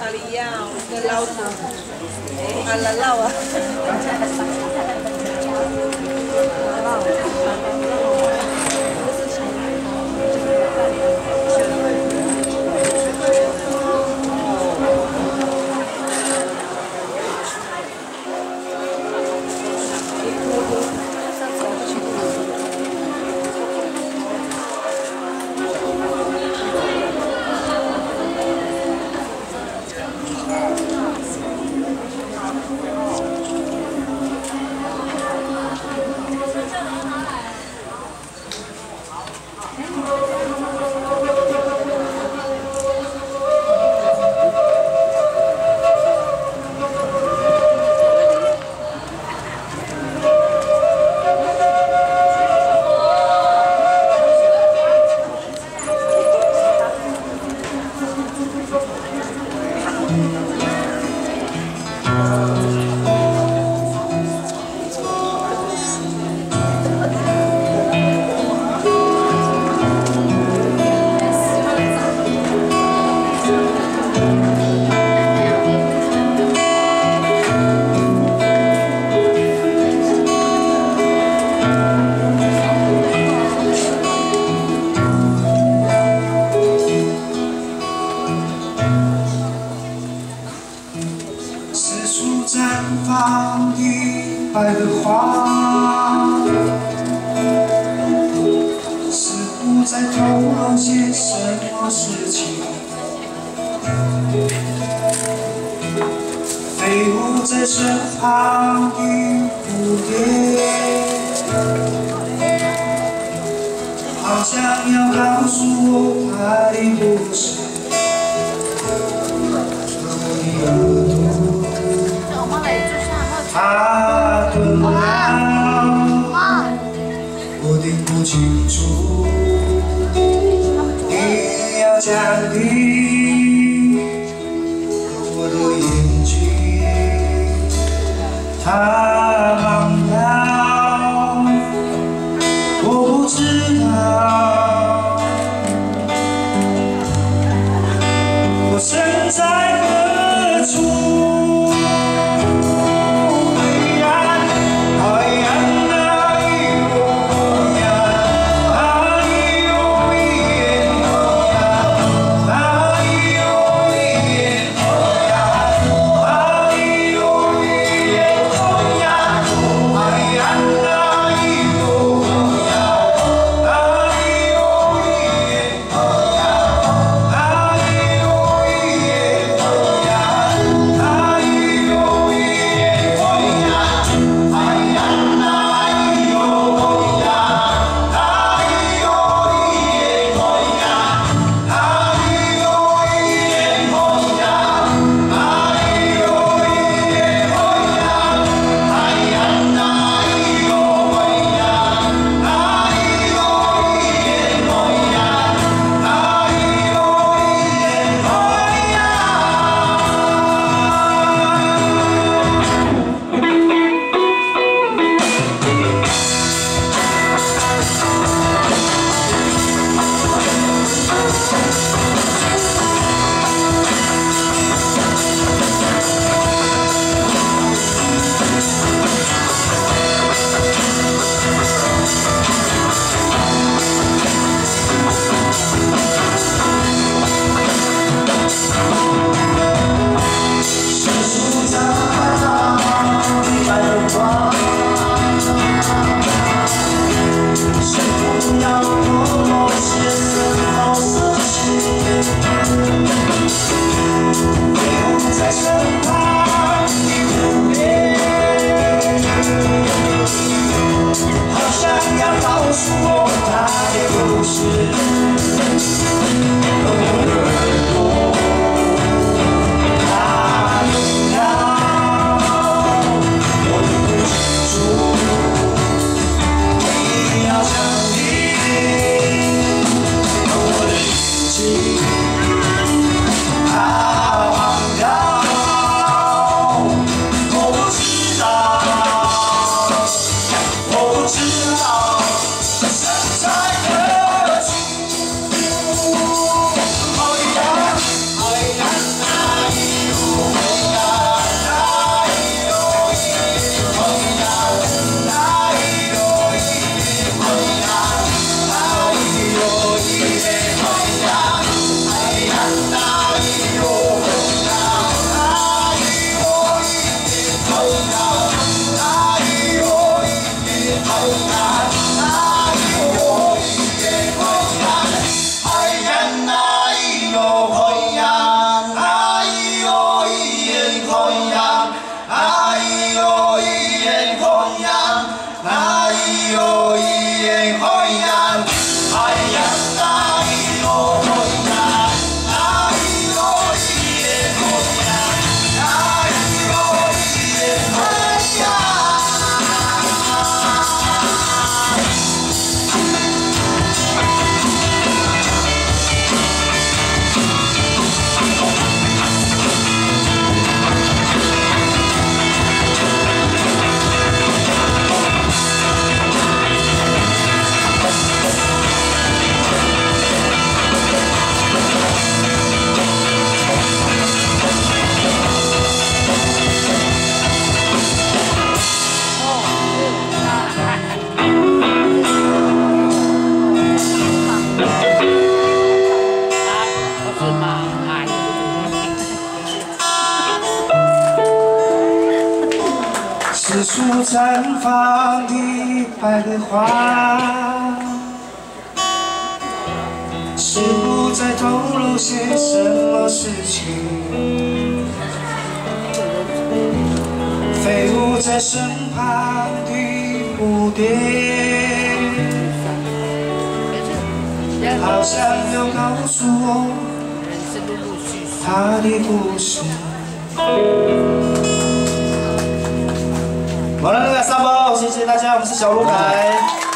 aliyah, nalaw na. Eh, Alalaw ah. 绽放一百的花，似乎在透露些什么事情。飞舞在身旁的蝴蝶，好像要告诉我它的故事。清楚，你要降低我的眼睛，他四处绽放的百合花，是不再透露些什么事情。飞舞在身旁的蝴蝶，好像要告诉我他的故事。好了，那个三包，谢谢大家，我们是小鹿凯。